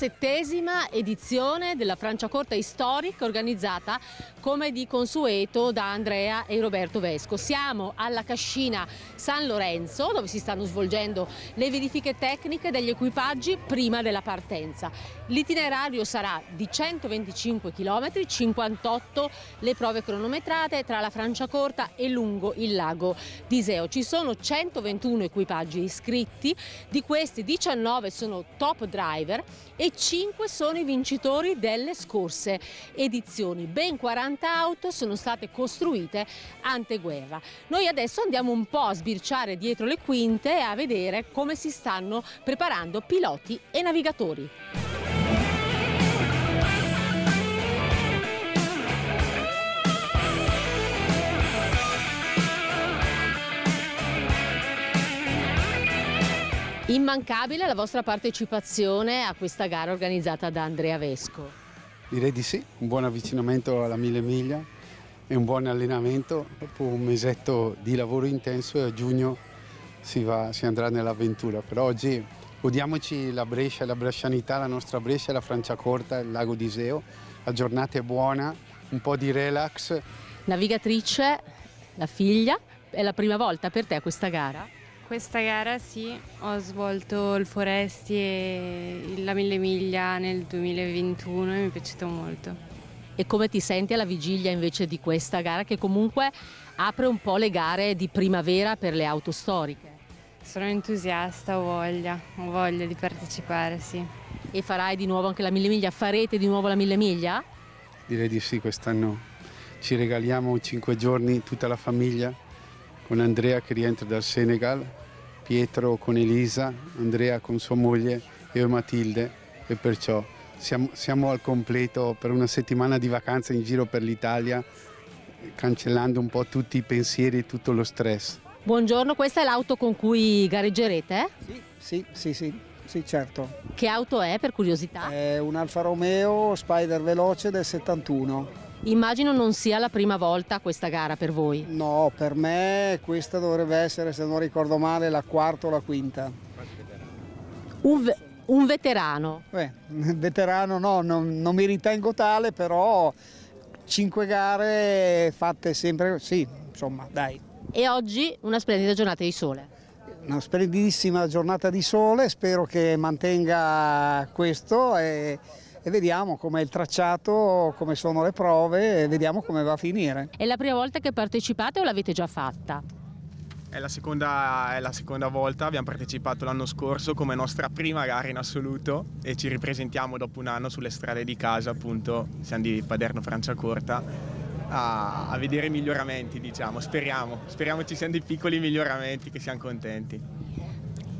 diciassettesima edizione della Franciacorta Historic organizzata come di consueto da Andrea e Roberto Vesco. Siamo alla cascina San Lorenzo dove si stanno svolgendo le verifiche tecniche degli equipaggi prima della partenza. L'itinerario sarà di 125 km, 58 le prove cronometrate tra la Franciacorta e lungo il lago d'Iseo. Ci sono 121 equipaggi iscritti, di questi 19 sono top driver e 5 sono i vincitori delle scorse edizioni. Ben 40 auto sono state costruite anteguerra. Noi adesso andiamo un po' a sbirciare dietro le quinte e a vedere come si stanno preparando piloti e navigatori. Immancabile la vostra partecipazione a questa gara organizzata da Andrea Vesco. Direi di sì, un buon avvicinamento alla mille miglia e un buon allenamento. Dopo un mesetto di lavoro intenso a giugno si, va, si andrà nell'avventura. Per oggi godiamoci la Brescia, la brescianità, la nostra Brescia, la Franciacorta, il lago d'Iseo. La giornata è buona, un po' di relax. Navigatrice, la figlia, è la prima volta per te questa gara? Questa gara sì, ho svolto il Foresti e la Mille Miglia nel 2021 e mi è piaciuto molto. E come ti senti alla vigilia invece di questa gara che comunque apre un po' le gare di primavera per le auto storiche? Sono entusiasta, ho voglia, ho voglia di partecipare, sì. E farai di nuovo anche la Mille Miglia? Farete di nuovo la Mille Miglia? Direi di sì, quest'anno ci regaliamo cinque giorni tutta la famiglia con Andrea che rientra dal Senegal Pietro con Elisa, Andrea con sua moglie, io e Matilde e perciò siamo, siamo al completo per una settimana di vacanza in giro per l'Italia, cancellando un po' tutti i pensieri e tutto lo stress. Buongiorno, questa è l'auto con cui gareggerete? Sì, sì, sì, sì, sì, certo. Che auto è per curiosità? È un Alfa Romeo Spider Veloce del 71. Immagino non sia la prima volta questa gara per voi. No, per me questa dovrebbe essere, se non ricordo male, la quarta o la quinta. Un, ve un veterano? Beh, veterano no, non, non mi ritengo tale, però cinque gare fatte sempre, sì, insomma, dai. E oggi una splendida giornata di sole? Una splendidissima giornata di sole, spero che mantenga questo e e vediamo com'è il tracciato, come sono le prove e vediamo come va a finire. È la prima volta che partecipate o l'avete già fatta? È la, seconda, è la seconda volta, abbiamo partecipato l'anno scorso come nostra prima gara in assoluto e ci ripresentiamo dopo un anno sulle strade di casa, appunto, siamo di Paderno Franciacorta, a, a vedere i miglioramenti, diciamo, speriamo, speriamo ci siano dei piccoli miglioramenti, che siamo contenti.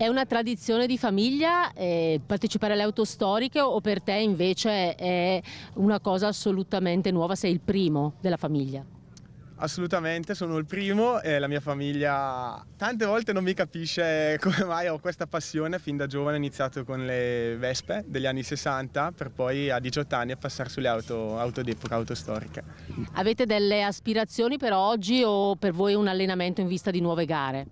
È una tradizione di famiglia eh, partecipare alle auto storiche o per te invece è una cosa assolutamente nuova, sei il primo della famiglia? Assolutamente, sono il primo e la mia famiglia tante volte non mi capisce come mai ho questa passione. Fin da giovane ho iniziato con le Vespe degli anni 60 per poi a 18 anni passare sulle auto, auto d'epoca, auto storiche. Avete delle aspirazioni per oggi o per voi un allenamento in vista di nuove gare?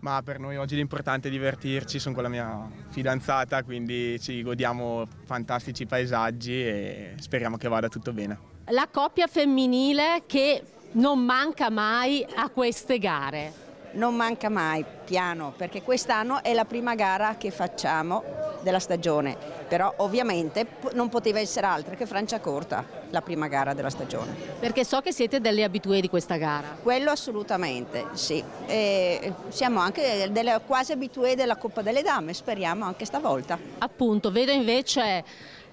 Ma per noi oggi l'importante è divertirci, sono con la mia fidanzata, quindi ci godiamo fantastici paesaggi e speriamo che vada tutto bene. La coppia femminile che non manca mai a queste gare. Non manca mai, piano, perché quest'anno è la prima gara che facciamo della stagione, però ovviamente non poteva essere altra che Franciacorta, la prima gara della stagione. Perché so che siete delle abitue di questa gara. Quello assolutamente, sì. E siamo anche delle quasi abitue della Coppa delle Dame, speriamo anche stavolta. Appunto, vedo invece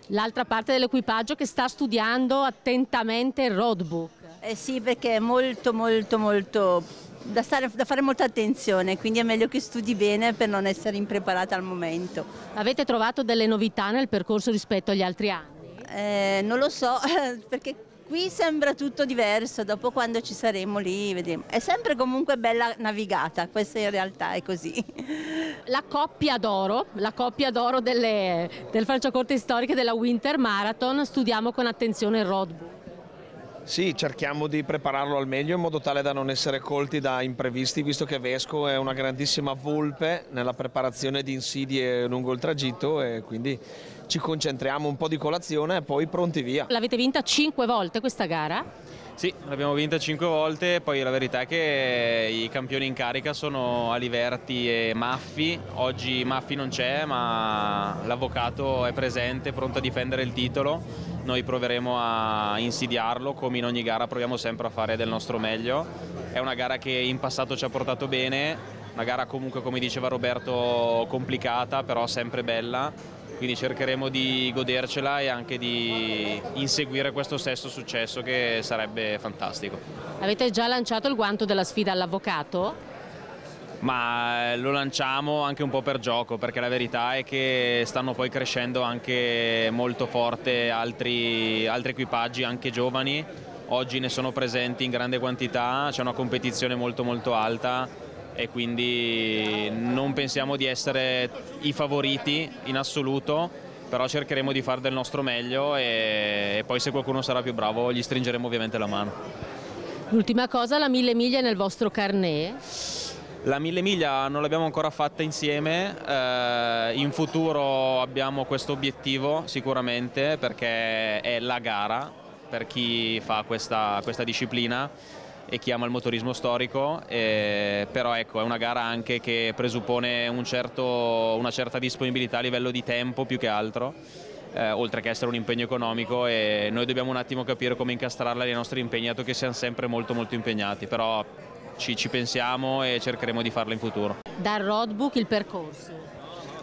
l'altra parte dell'equipaggio che sta studiando attentamente il roadbook. Eh sì, perché è molto molto molto da, stare, da, fare molta attenzione, quindi è meglio che studi bene per non essere impreparata al momento. Avete trovato delle novità nel percorso rispetto agli altri anni? Eh, non lo so, perché qui sembra tutto diverso, dopo quando ci saremo lì vedremo. È sempre comunque bella navigata, questa in realtà è così. La coppia d'oro, la coppia d'oro delle, del Franciacorte Storiche della Winter Marathon, studiamo con attenzione il roadbook. Sì, cerchiamo di prepararlo al meglio in modo tale da non essere colti da imprevisti, visto che Vesco è una grandissima volpe nella preparazione di insidie lungo il tragitto e quindi ci concentriamo un po' di colazione e poi pronti via. L'avete vinta cinque volte questa gara? Sì, l'abbiamo vinta cinque volte, poi la verità è che i campioni in carica sono Aliverti e Maffi, oggi Maffi non c'è ma l'avvocato è presente, pronto a difendere il titolo, noi proveremo a insidiarlo come in ogni gara proviamo sempre a fare del nostro meglio, è una gara che in passato ci ha portato bene, una gara comunque come diceva Roberto complicata però sempre bella quindi cercheremo di godercela e anche di inseguire questo stesso successo che sarebbe fantastico. Avete già lanciato il guanto della sfida all'avvocato? Ma eh, lo lanciamo anche un po' per gioco perché la verità è che stanno poi crescendo anche molto forte altri, altri equipaggi, anche giovani. Oggi ne sono presenti in grande quantità, c'è una competizione molto molto alta e quindi non pensiamo di essere i favoriti in assoluto, però cercheremo di fare del nostro meglio e, poi se qualcuno sarà più bravo gli stringeremo ovviamente la mano. L'ultima cosa, la mille miglia nel vostro carnet? La mille miglia non l'abbiamo ancora fatta insieme, eh, in futuro abbiamo questo obiettivo sicuramente perché è la gara per chi fa questa, questa disciplina e chi ama il motorismo storico, eh, però ecco, è una gara anche che presuppone un certo, una certa disponibilità a livello di tempo più che altro. Eh, oltre che essere un impegno economico e noi dobbiamo un attimo capire come incastrarla nei nostri impegni, dato che siamo sempre molto molto impegnati, però ci, ci pensiamo e cercheremo di farla in futuro. Dal roadbook il percorso?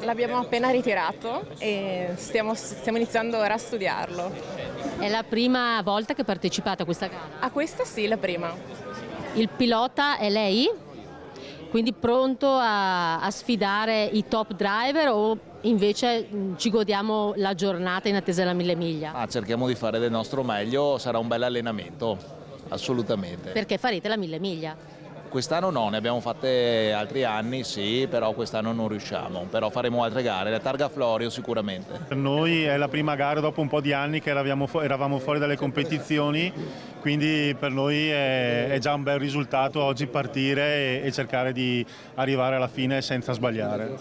L'abbiamo appena ritirato e stiamo, stiamo iniziando ora a studiarlo. È la prima volta che partecipate a questa gara? A questa sì, la prima. Il pilota è lei? Quindi pronto a, a sfidare i top driver o invece ci godiamo la giornata in attesa della mille miglia? Ah, cerchiamo di fare del nostro meglio, sarà un bel allenamento, assolutamente. Perché farete la mille miglia? Quest'anno no, ne abbiamo fatte altri anni, sì, però quest'anno non riusciamo, però faremo altre gare, la Targa Florio sicuramente. Per noi è la prima gara dopo un po' di anni che eravamo, eravamo fuori dalle competizioni, quindi per noi è, è, già un bel risultato oggi partire e, e cercare di arrivare alla fine senza sbagliare.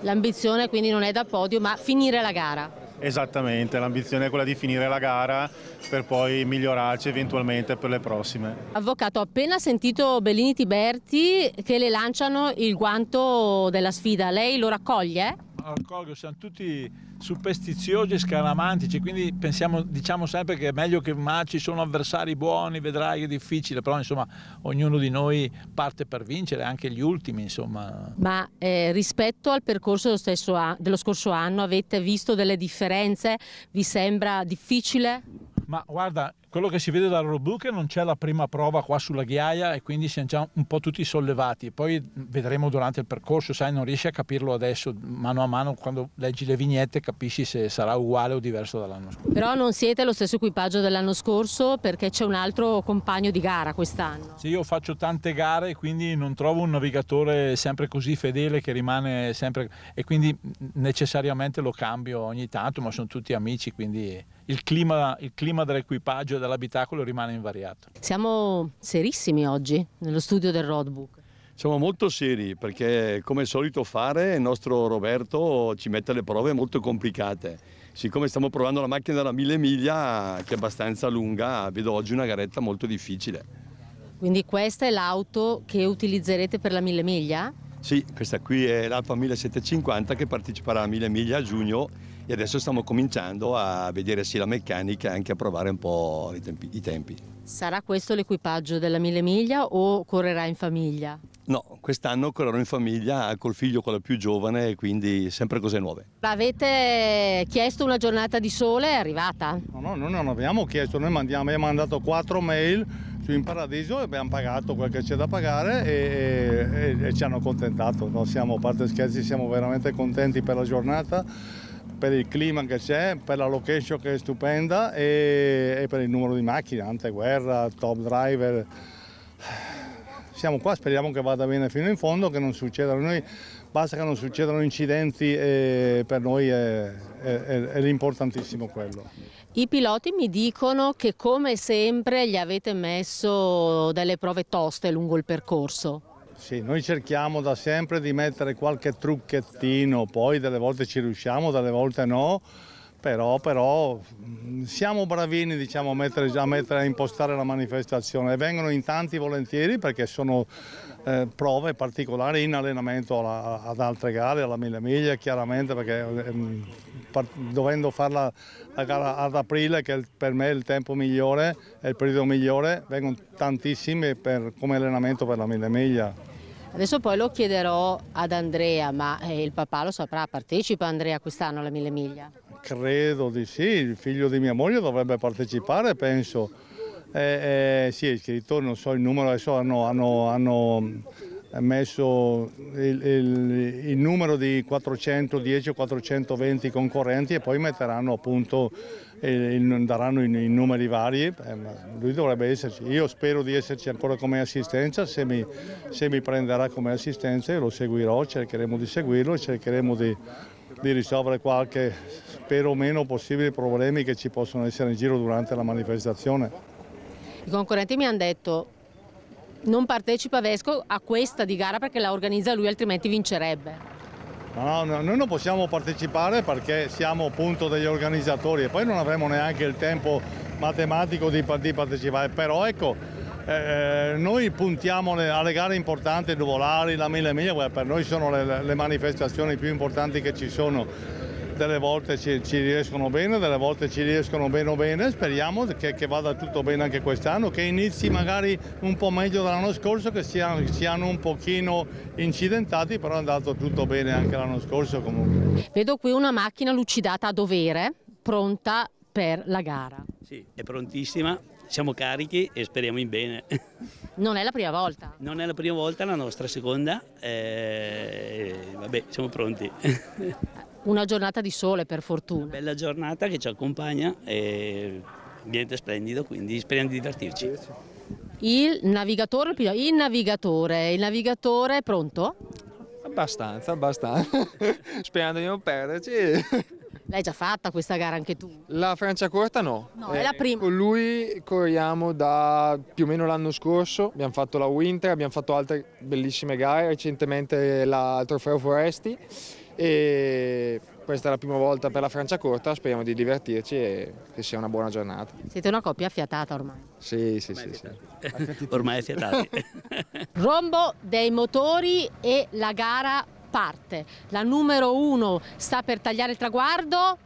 L'ambizione quindi non è da podio ma finire la gara. Esattamente, l'ambizione è quella di finire la gara per poi migliorarci eventualmente per le prossime. Avvocato, ho appena sentito Bellini Tiberti che le lanciano il guanto della sfida, lei lo raccoglie? Raccolgo, siamo tutti superstiziosi e scaramantici, quindi pensiamo, diciamo sempre che è meglio che ma ci sono avversari buoni, vedrai che è difficile, però insomma ognuno di noi parte per vincere, anche gli ultimi insomma. Ma eh, rispetto al percorso dello, stesso, dello scorso anno avete visto delle differenze? Vi sembra difficile? Ma guarda, quello che si vede dal roadbook non c'è la prima prova qua sulla ghiaia e quindi siamo già un po' tutti sollevati. Poi vedremo durante il percorso, sai, non riesci a capirlo adesso, mano a mano quando leggi le vignette capisci se sarà uguale o diverso dall'anno scorso. Però non siete lo stesso equipaggio dell'anno scorso perché c'è un altro compagno di gara quest'anno. Sì, io faccio tante gare e quindi non trovo un navigatore sempre così fedele che rimane sempre e quindi necessariamente lo cambio ogni tanto, ma sono tutti amici, quindi il clima, il clima dell'equipaggio dell'abitacolo rimane invariato. Siamo serissimi oggi nello studio del roadbook. Siamo molto seri perché come solito fare il nostro Roberto ci mette le prove molto complicate. Siccome stiamo provando la macchina della mille miglia che è abbastanza lunga, vedo oggi una garetta molto difficile. Quindi questa è l'auto che utilizzerete per la mille miglia? Sì, questa qui è l'Alfa 1750 che parteciperà a mille miglia a giugno e adesso stiamo cominciando a vedere sì la meccanica e anche a provare un po' i tempi. I tempi. Sarà questo l'equipaggio della Mille Miglia o correrà in famiglia? No, quest'anno correrò in famiglia col figlio, quello più giovane, e quindi sempre cose nuove. Avete chiesto una giornata di sole? È arrivata? No, no, noi non abbiamo chiesto, noi mandiamo, abbiamo mandato quattro mail su In Paradiso e abbiamo pagato quel che c'è da pagare e, e, e ci hanno accontentato. No, siamo, a parte scherzi, siamo veramente contenti per la giornata per il clima che c'è, per la location che è stupenda e, e per il numero di macchine, anteguerra, top driver. Siamo qua, speriamo che vada bene fino in fondo, che non succedano noi, basta che non succedano incidenti e per noi è, è, è l'importantissimo quello. I piloti mi dicono che come sempre gli avete messo delle prove toste lungo il percorso. Sì, noi cerchiamo da sempre di mettere qualche trucchettino, poi delle volte ci riusciamo, delle volte no, però, però siamo bravini diciamo, a, mettere, a, mettere, a impostare la manifestazione e vengono in tanti volentieri perché sono eh, prove particolari in allenamento alla, ad altre gare, alla mille miglia chiaramente perché eh, dovendo farla la gara ad aprile che per me è il tempo migliore, è il periodo migliore, vengono tantissimi per, come allenamento per la mille miglia. Adesso poi lo chiederò ad Andrea, ma eh, il papà lo saprà, partecipa Andrea quest'anno alla Mille Miglia? Credo di sì, il figlio di mia moglie dovrebbe partecipare, penso. Eh, eh, sì, è iscritto, non so il numero, adesso hanno, hanno, hanno messo il, il, il, numero di 410 o 420 concorrenti e poi metteranno appunto, il, daranno i, numeri vari, eh, lui dovrebbe esserci, io spero di esserci ancora come assistenza, se mi, se mi prenderà come assistenza lo seguirò, cercheremo di seguirlo e cercheremo di, di risolvere qualche, spero meno possibili problemi che ci possono essere in giro durante la manifestazione. I concorrenti mi hanno detto non partecipa Vesco a questa di gara perché la organizza lui altrimenti vincerebbe. No, no, noi non possiamo partecipare perché siamo appunto degli organizzatori e poi non avremo neanche il tempo matematico di, di partecipare, però ecco, eh, noi puntiamo le, alle gare importanti, il Nuvolari, la Mille Miglia, per noi sono le, le manifestazioni più importanti che ci sono delle volte ci, ci, riescono bene, delle volte ci riescono meno bene, speriamo che, che vada tutto bene anche quest'anno, che inizi magari un po' meglio dell'anno scorso, che siano, siano un pochino incidentati, però è andato tutto bene anche l'anno scorso comunque. Vedo qui una macchina lucidata a dovere, pronta per la gara. Sì, è prontissima, siamo carichi e speriamo in bene. Non è la prima volta? Non è la prima volta, è la nostra seconda, eh, vabbè siamo pronti. Una giornata di sole per fortuna. Una bella giornata che ci accompagna e ambiente splendido, quindi speriamo di divertirci. Il navigatore, il navigatore, il navigatore è pronto? Abbastanza, abbastanza, sperando di non perderci. L'hai già fatta questa gara anche tu? La Francia corta no. No, è la prima. Con lui corriamo da più o meno l'anno scorso, abbiamo fatto la Winter, abbiamo fatto altre bellissime gare, recentemente la Trofeo Foresti e questa è la prima volta per la Francia corta, speriamo di divertirci e che sia una buona giornata. Siete una coppia affiatata ormai? Sì, sì, sì. sì. ormai affiatati. Rombo dei motori e la gara parte. La numero uno sta per tagliare il traguardo.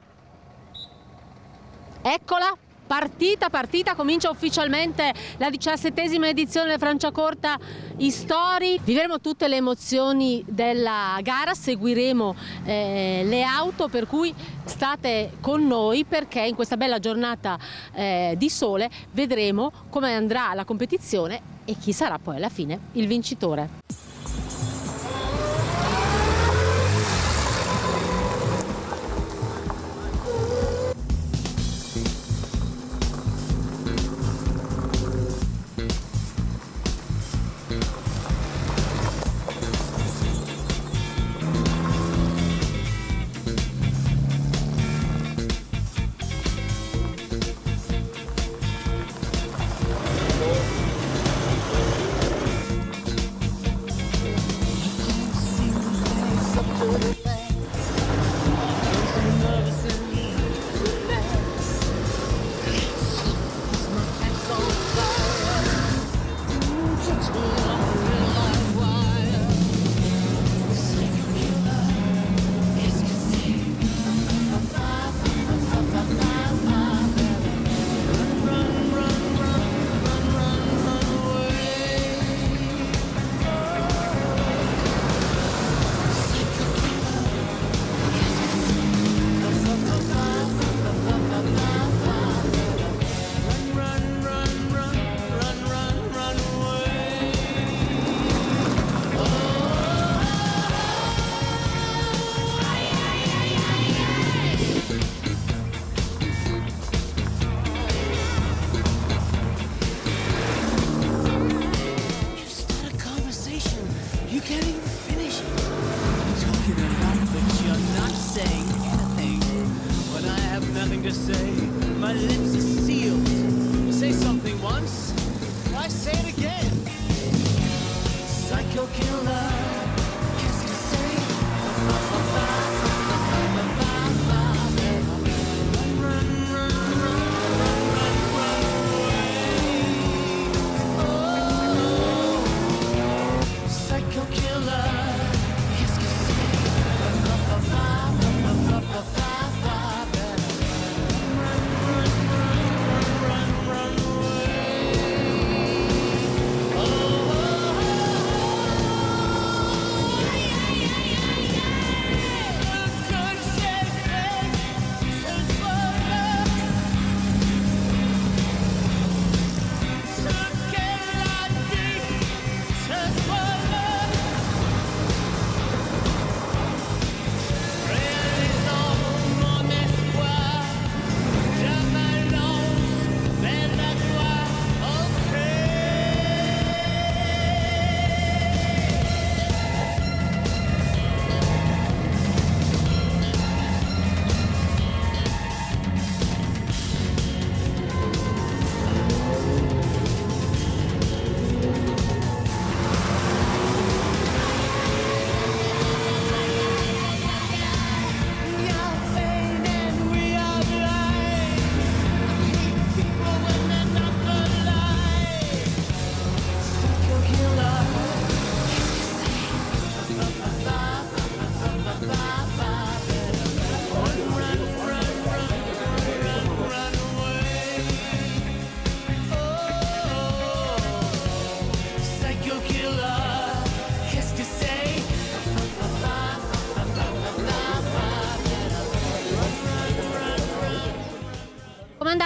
Eccola, Partita, partita, comincia ufficialmente la diciassettesima edizione del Franciacorta Histori. Vivremo tutte le emozioni della gara, seguiremo eh, le auto per cui state con noi perché in questa bella giornata eh, di sole vedremo come andrà la competizione e chi sarà poi alla fine il vincitore.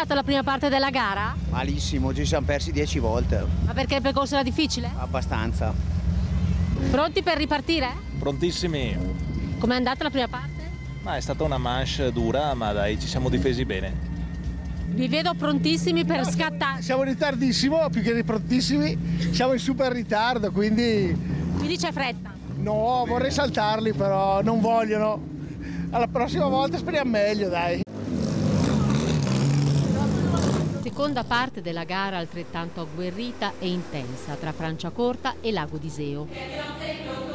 Andata la prima parte della gara? Malissimo, ci siamo persi dieci volte. Ma perché il percorso era difficile? Abbastanza. Pronti per ripartire? Prontissimi. Com'è andata la prima parte? Ma è stata una manche dura, ma dai, ci siamo difesi bene. Vi vedo prontissimi per scattare. Siamo in ritardissimo, più che di prontissimi, siamo in super ritardo, quindi... Quindi c'è fretta? No, vorrei saltarli, però non vogliono. Alla prossima volta speriamo meglio, dai. Seconda parte della gara altrettanto agguerrita e intensa tra Franciacorta e Lago d'Iseo. L'edizione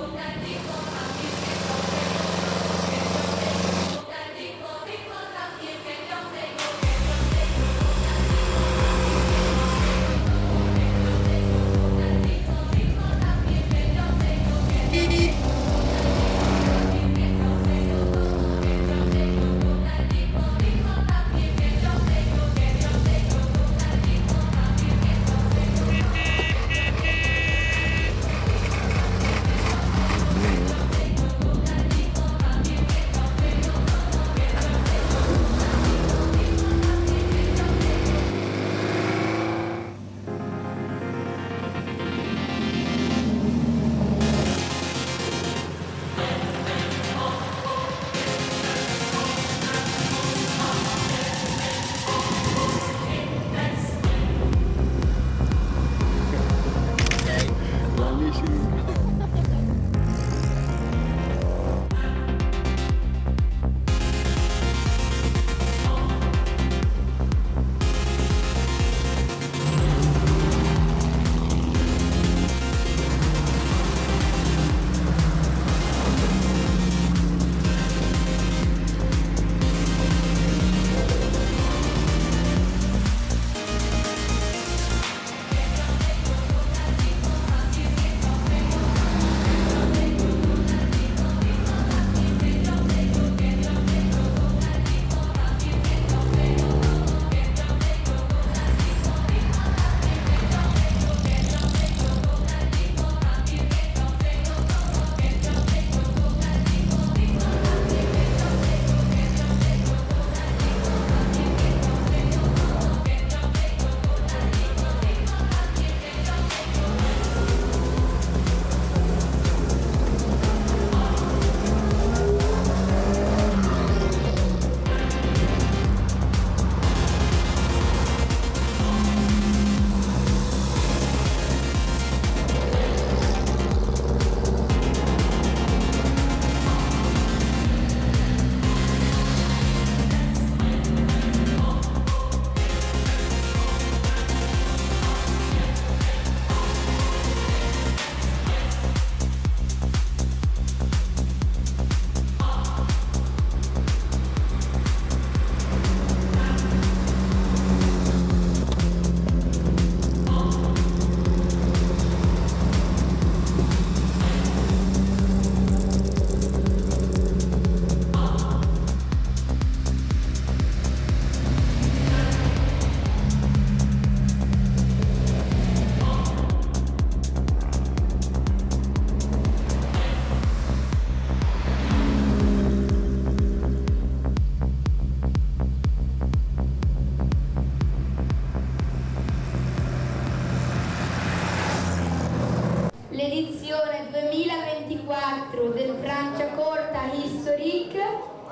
Historic Turelli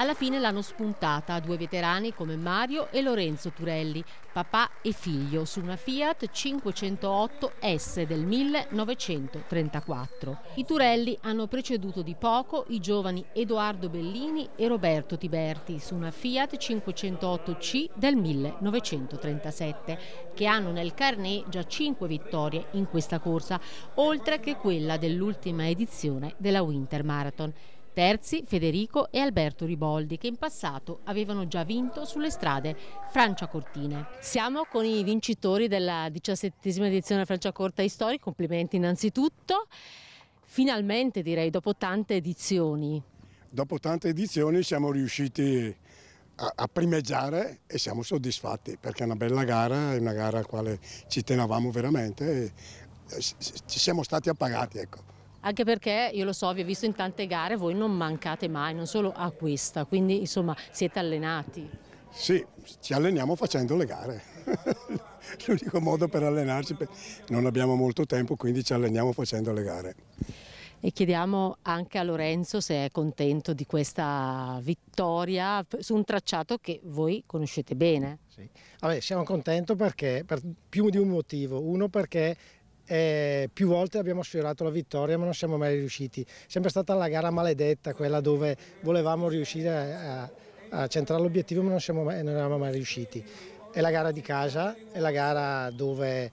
Alla fine l'hanno spuntata due veterani come Mario e Lorenzo Turelli, papà e figlio, su una Fiat 508 S del 1934. I Turelli hanno preceduto di poco i giovani Edoardo Bellini e Roberto Tiberti su una Fiat 508 C del 1937, che hanno nel carnet già 5 vittorie in questa corsa, oltre che quella dell'ultima edizione della Winter Marathon. Terzi Federico e Alberto Riboldi che in passato avevano già vinto sulle strade Franciacortine. Siamo con i vincitori della diciassettesima edizione Franciacorta Historic, complimenti innanzitutto. Finalmente direi dopo tante edizioni. Dopo tante edizioni siamo riusciti a, a primeggiare e siamo soddisfatti perché è una bella gara, è una gara alla quale ci tenevamo veramente e ci siamo stati appagati. Ecco Anche perché io lo so, vi ho visto in tante gare, voi non mancate mai, non solo a questa, quindi insomma siete allenati. Sì, ci alleniamo facendo le gare. L'unico modo per allenarci, non abbiamo molto tempo, quindi ci alleniamo facendo le gare. E chiediamo anche a Lorenzo se è contento di questa vittoria su un tracciato che voi conoscete bene. Sì. Vabbè, siamo contenti perché, per più di un motivo. Uno perché eh, più volte abbiamo sfiorato la vittoria ma non siamo mai riusciti. È sempre stata la gara maledetta, quella dove volevamo riuscire a, a centrare l'obiettivo ma non, mai, non eravamo mai riusciti. È la gara di casa, è la gara dove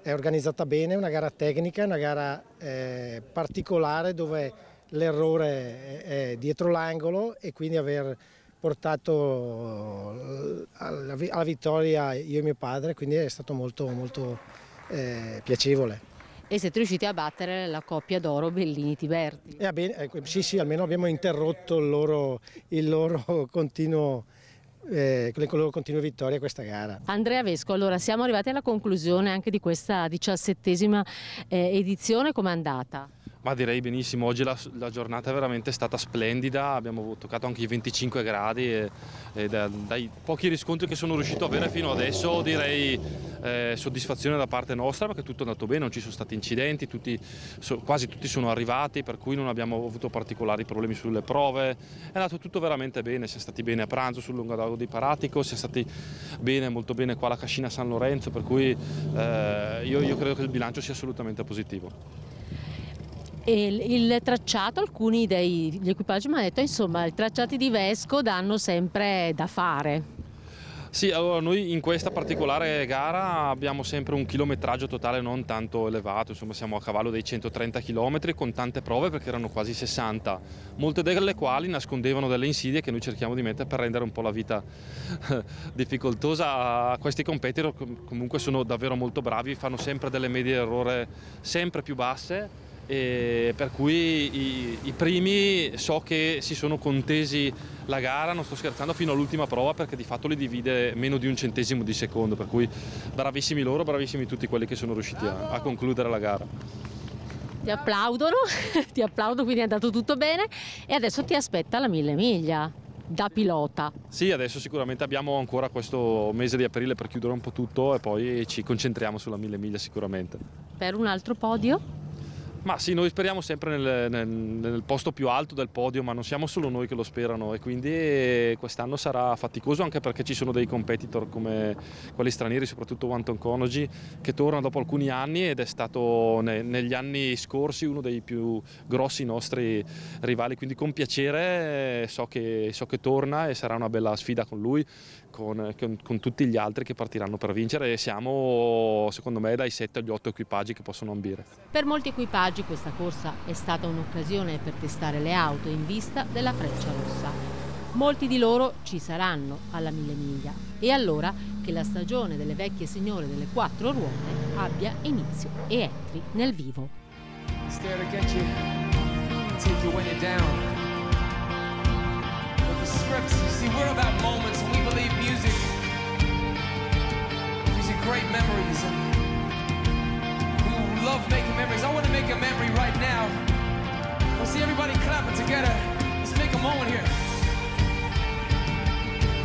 è organizzata bene, è una gara tecnica, è una gara eh, particolare dove l'errore è dietro l'angolo e quindi aver portato alla vittoria io e mio padre, quindi è stato molto, molto eh, piacevole. E siete riusciti a battere la coppia d'oro Bellini-Tiberti? Eh, eh, sì, sì, almeno abbiamo interrotto il loro, il loro continuo eh, con le loro continue vittorie a questa gara. Andrea Vesco, allora siamo arrivati alla conclusione anche di questa diciassettesima eh, edizione, com'è andata? Ma direi benissimo, oggi la, la, giornata è veramente stata splendida, abbiamo toccato anche i 25 gradi e, e da, dai pochi riscontri che sono riuscito a avere fino adesso direi eh, soddisfazione da parte nostra perché tutto è andato bene, non ci sono stati incidenti, tutti, so, quasi tutti sono arrivati per cui non abbiamo avuto particolari problemi sulle prove, è andato tutto veramente bene, siamo stati bene a pranzo sul Lungadago di Paratico, siamo stati bene, molto bene qua alla Cascina San Lorenzo per cui eh, io, io credo che il bilancio sia assolutamente positivo. E il tracciato, alcuni degli equipaggi mi hanno detto insomma i tracciati di Vesco danno sempre da fare. Sì, allora noi in questa particolare gara abbiamo sempre un chilometraggio totale non tanto elevato, insomma siamo a cavallo dei 130 km con tante prove perché erano quasi 60, molte delle quali nascondevano delle insidie che noi cerchiamo di mettere per rendere un po' la vita difficoltosa. Questi competitor comunque sono davvero molto bravi, fanno sempre delle medie errore sempre più basse e per cui i, i, primi so che si sono contesi la gara, non sto scherzando, fino all'ultima prova perché di fatto li divide meno di un centesimo di secondo, per cui bravissimi loro, bravissimi tutti quelli che sono riusciti a, a concludere la gara. Ti applaudono, ti applaudo, quindi è andato tutto bene e adesso ti aspetta la mille miglia da pilota. Sì, adesso sicuramente abbiamo ancora questo mese di aprile per chiudere un po' tutto e poi ci concentriamo sulla mille miglia sicuramente. Per un altro podio? Ma sì, noi speriamo sempre nel, nel, nel, posto più alto del podio, ma non siamo solo noi che lo sperano e quindi quest'anno sarà faticoso anche perché ci sono dei competitor come quelli stranieri, soprattutto Anton Konoji, che torna dopo alcuni anni ed è stato ne, negli anni scorsi uno dei più grossi nostri rivali, quindi con piacere so che, so che torna e sarà una bella sfida con lui con, con, con, tutti gli altri che partiranno per vincere e siamo secondo me dai 7 agli 8 equipaggi che possono ambire. Per molti equipaggi questa corsa è stata un'occasione per testare le auto in vista della Freccia Rossa. Molti di loro ci saranno alla mille miglia e allora che la stagione delle vecchie signore delle quattro ruote abbia inizio e entri nel vivo. Stare great memories. And we love making memories. I want to make a memory right now. I see everybody clapping together. Let's make a moment here.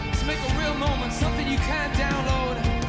Let's make a real moment, something you can't download.